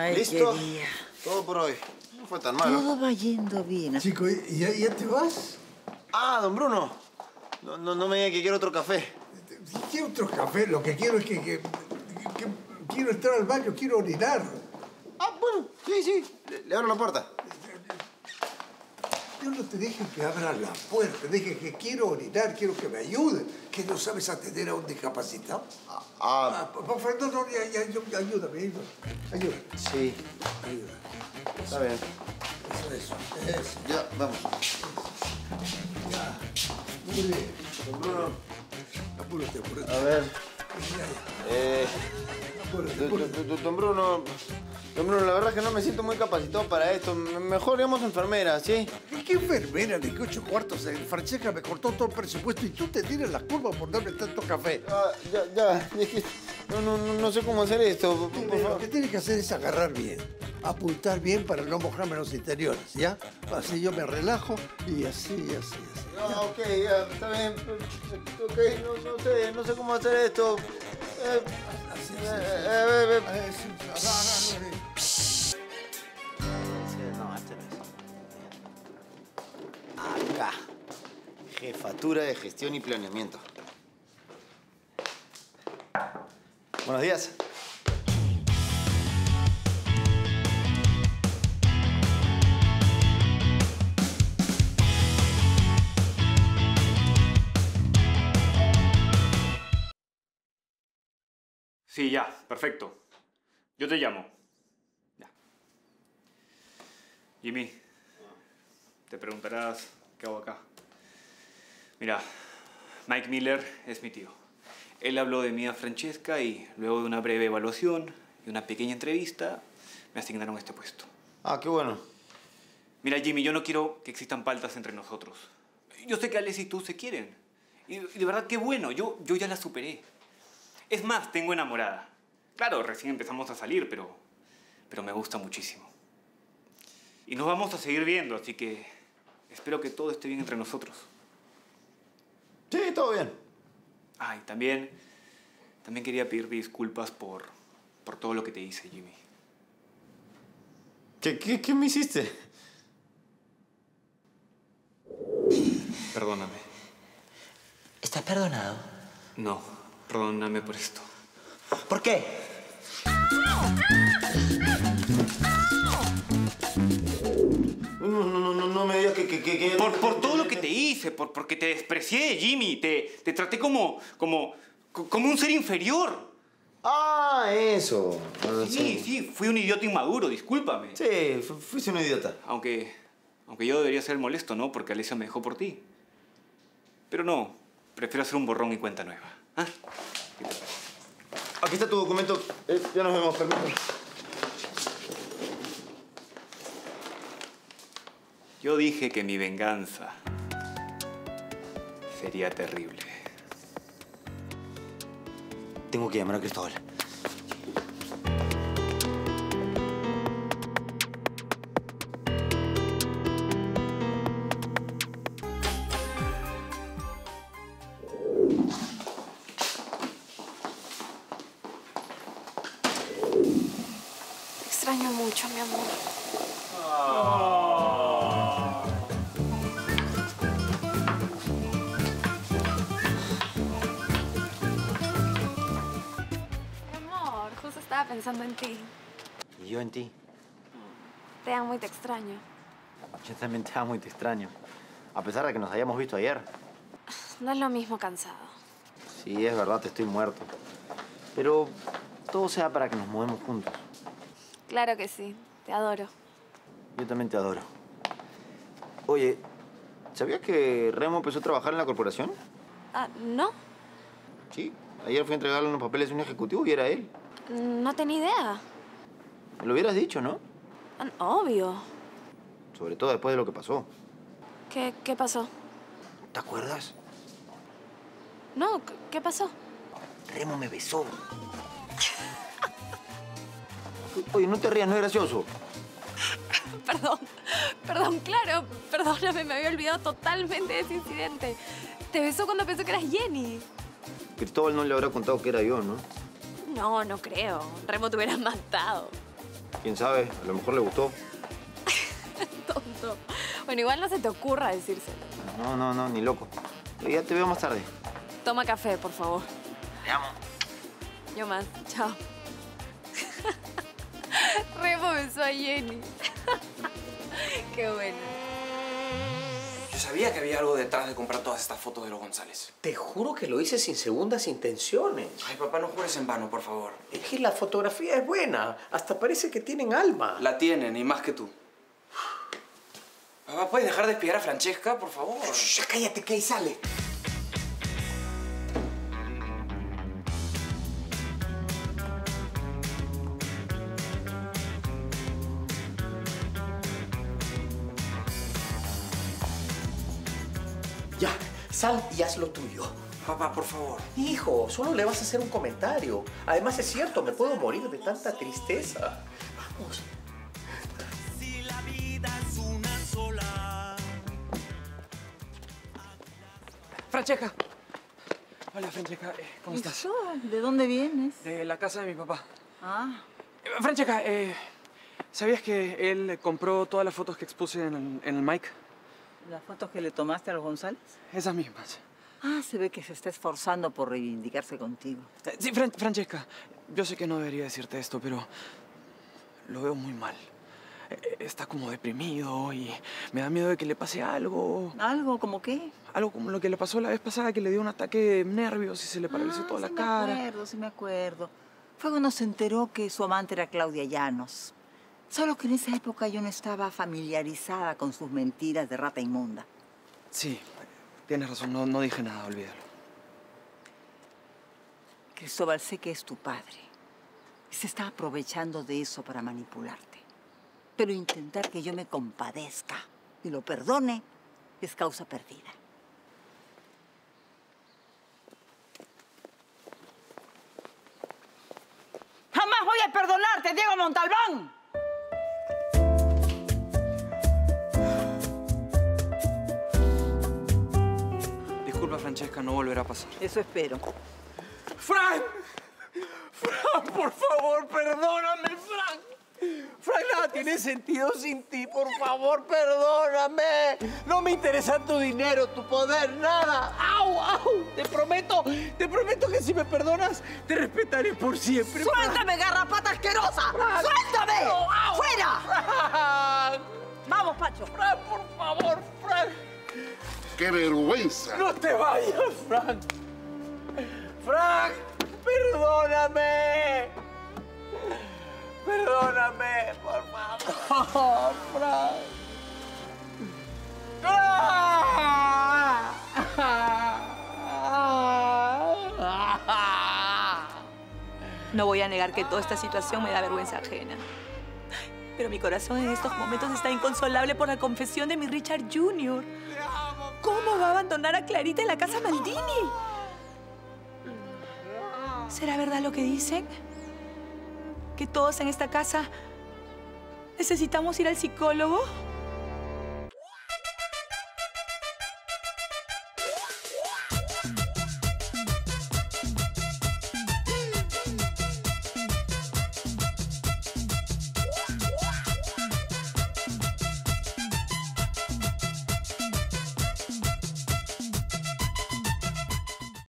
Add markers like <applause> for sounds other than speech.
Ay, ¿Listo? qué día. Todo por hoy. No fue tan malo. Todo va yendo bien. Chico, ¿y ya, ya te vas? Ah, don Bruno. No, no, no me diga que quiero otro café. ¿Qué otro café? Lo que quiero es que, que- que quiero entrar al baño, quiero orinar. Ah, bueno, sí, sí. Le, le abro la puerta. Yo no te dije que abras la puerta, dije que quiero orinar, quiero que me ayudes. ¿Que no sabes atender a un discapacitado? Ah, Ah, por favor, no, no, ya, ya, yo- ayúdame, ayúdame. Ayúdame, sí. ayúdame. Está bien. Eso, eso, eso. Ya, vamos. Ya. Muy bien. Don Bruno. Apúrate, apúrate. A ver. Eh, Apúrate, don, apúrate. don- Bruno. Don Bruno, la verdad es que no me siento muy capacitado para esto. Mejor digamos enfermera, ¿sí? ¿Y ¿Qué enfermera de qué ocho cuartos? Eh, Francesca me cortó todo el presupuesto y tú te tiras la curva por darme tanto café. Ah, ya, ya. Es que no, no, no, sé cómo hacer esto. Por, por Lo favor. que tienes que hacer es agarrar bien, apuntar bien para no mojarme los interiores, ¿ya? Así yo me relajo y así, así, así. Ah, ok, ya, está bien. Ok, no, no sé, no sé cómo hacer esto. Eh, Así, eh, así. eh, eh, Jefatura de Gestión y Planeamiento. Buenos días. Sí, ya, perfecto. Yo te llamo. Ya. Jimmy, te preguntarás qué hago acá. Mira, Mike Miller es mi tío. Él habló de mí a Francesca y luego de una breve evaluación y una pequeña entrevista me asignaron este puesto. Ah, qué bueno. Mira, Jimmy, yo no quiero que existan paltas entre nosotros. Yo sé que Alex y tú se quieren. Y, de verdad, qué bueno. Yo, yo ya la superé. Es más, tengo enamorada. Claro, recién empezamos a salir, pero, pero me gusta muchísimo. Y nos vamos a seguir viendo, así que espero que todo esté bien entre nosotros. Sí, todo bien. Ah, y también, también quería pedirte disculpas por, por todo lo que te hice, Jimmy. ¿Qué, qué, qué me hiciste? Perdóname. ¿Estás perdonado? No, perdóname por esto. ¿Por qué? No, no, no, no, no me digas que... que, que, que- Por, por todo hice, por, porque te desprecié, Jimmy. Te, te traté como, como, co- como un ser inferior. Ah, eso. Ah, Sí, sí, fui un idiota inmaduro, discúlpame. Sí, fu- fuiste un idiota. Aunque, aunque yo debería ser molesto, ¿no? Porque Alicia me dejó por ti. Pero no, prefiero hacer un borrón y cuenta nueva. ¿Ah? ¿Qué te parece? Aquí está tu documento. Eh, ya nos vemos, permiso. Yo dije que mi venganza sería terrible. Tengo que llamar a Cristóbal. Te extraño mucho, mi amor. Mi pensando en ti. Y yo en ti. Te amo y te extraño. Yo también te amo y te extraño. A pesar de que nos hayamos visto ayer. No es lo mismo cansado. Sí, es verdad, te estoy muerto. Pero todo sea para que nos movemos juntos. Claro que sí. Te adoro. Yo también te adoro. Oye, ¿sabías que Remo empezó a trabajar en la corporación? Ah, ¿no? Sí. Ayer fui a entregarle unos papeles a un ejecutivo y era él. No tenía idea. Me lo hubieras dicho, ¿no? Ah, Obvio. Sobre todo después de lo que pasó. ¿Qué, qué pasó? ¿Te acuerdas? No, ¿qué- ¿qué pasó? Remo me besó. Oye, no te rías, no es gracioso. <laughs> Perdón, perdón, claro, perdóname, me había olvidado totalmente de ese incidente. Te besó cuando pensó que eras Jenny. Cristóbal no le habrá contado que era yo, ¿no? No, no creo. Remo te hubiera matado. Quién sabe, a lo mejor le gustó. <laughs> Tonto. Bueno, igual no se te ocurra decírselo. No, no, no, ni loco. Ya te veo más tarde. Toma café, por favor. Te amo. Yo más. Chao. <laughs> Remo besó a Jenny. <laughs> Qué bueno. Sabía que había algo detrás de comprar todas estas fotos de los González. Te juro que lo hice sin segundas intenciones. Ay, papá, no jures en vano, por favor. Es que la fotografía es buena. Hasta parece que tienen alma. La tienen, y más que tú. Papá, ¿puedes dejar de espiar a Francesca, por favor? Cállate, que ahí sale. Ya, sal y haz lo tuyo. Papá, por favor. Hijo, solo le vas a hacer un comentario. Además es cierto, me puedo morir de tanta tristeza. Vamos. Francesca. Hola, Francesca. eh, ¿Cómo estás? ¿De dónde vienes? De la casa de mi papá. Ah, Eh, Francesca, eh, ¿sabías que él compró todas las fotos que expuse en el, en el mic? ¿Las fotos que le tomaste a los González? Esas mismas. Ah, se ve que se está esforzando por reivindicarse contigo. Eh, Sí, Fran- Francesca, yo sé que no debería decirte esto, pero lo veo muy mal. Eh, Está como deprimido y me da miedo de que le pase algo. ¿Algo como qué? Algo como lo que le pasó la vez pasada, que le dio un ataque de nervios y se le paralizó Ah, toda la sí cara. me acuerdo, sí me acuerdo. Fue cuando se enteró que su amante era Claudia Llanos. Solo que en esa época yo no estaba familiarizada con sus mentiras de rata inmunda. Sí, tienes razón, no, no dije nada, olvídalo. Cristóbal, sé que es tu padre. Y se está aprovechando de eso para manipularte. Pero intentar que yo me compadezca y lo perdone es causa perdida. ¡Jamás voy a perdonarte, Diego Montalbán! Francesca, no volverá a pasar. Eso espero. ¡Frank! ¡Frank, por favor, perdóname, Frank! Frank, nada tiene sentido sin ti. Por favor, perdóname. No me interesa tu dinero, tu poder, nada. ¡Au, au! Te prometo, te prometo que si me perdonas, te respetaré por siempre. ¡Suéltame, garrapata asquerosa! ¡Suéltame! ¡Fuera! Frank, Vamos, Pacho. ¡Qué vergüenza! No te vayas, Frank. Frank, perdóname. Perdóname, por favor, Frank. No voy a negar que toda esta situación me da vergüenza ajena. Pero mi corazón en estos momentos está inconsolable por la confesión de mi Richard Jr. ¿Cómo va a abandonar a Clarita en la casa Maldini? ¿Será verdad lo que dicen? ¿Que todos en esta casa necesitamos ir al psicólogo?